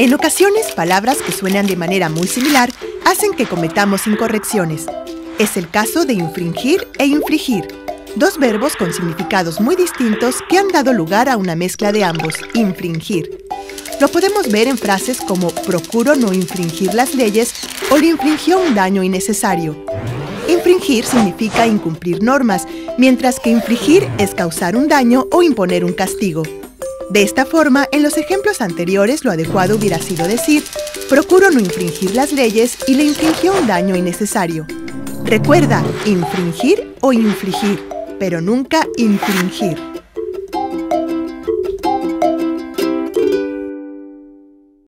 En ocasiones, palabras que suenan de manera muy similar hacen que cometamos incorrecciones. Es el caso de infringir e infligir, dos verbos con significados muy distintos que han dado lugar a una mezcla de ambos, infringir. Lo podemos ver en frases como procuro no infringir las leyes o le infringió un daño innecesario. Infringir significa incumplir normas, mientras que infligir es causar un daño o imponer un castigo. De esta forma, en los ejemplos anteriores lo adecuado hubiera sido decir, procuro no infringir las leyes y le infringió un daño innecesario. Recuerda, infringir o infligir, pero nunca infringir.